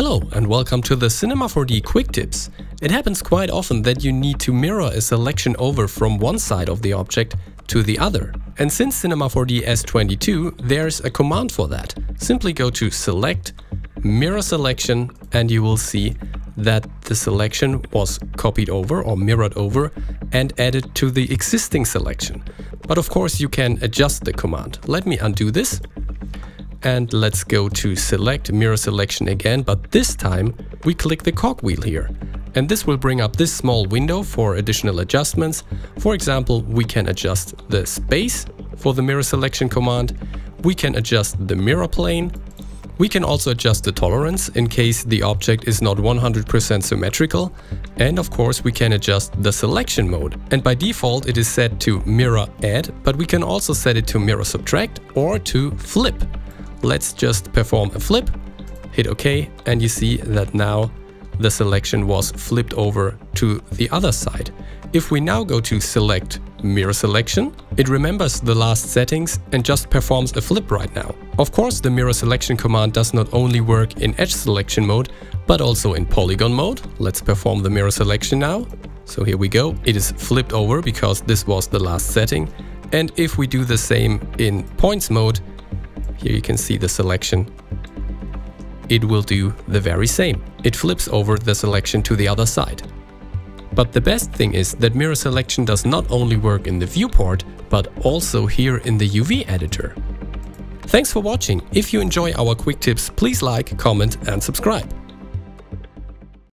and welcome to the Cinema 4D Quick Tips. It happens quite often that you need to mirror a selection over from one side of the object to the other. And since Cinema 4D S22, there's a command for that. Simply go to Select, Mirror Selection, and you will see that the selection was copied over or mirrored over and added to the existing selection. But of course you can adjust the command. Let me undo this and let's go to select mirror selection again, but this time we click the cogwheel here. And this will bring up this small window for additional adjustments. For example, we can adjust the space for the mirror selection command. We can adjust the mirror plane. We can also adjust the tolerance in case the object is not 100% symmetrical. And of course we can adjust the selection mode. And by default it is set to mirror add, but we can also set it to mirror subtract or to flip. Let's just perform a flip, hit OK, and you see that now the selection was flipped over to the other side. If we now go to select mirror selection, it remembers the last settings and just performs a flip right now. Of course, the mirror selection command does not only work in edge selection mode, but also in polygon mode. Let's perform the mirror selection now. So here we go. It is flipped over because this was the last setting. And if we do the same in points mode, here you can see the selection. It will do the very same. It flips over the selection to the other side. But the best thing is that mirror selection does not only work in the viewport, but also here in the UV editor. Thanks for watching. If you enjoy our quick tips, please like, comment and subscribe.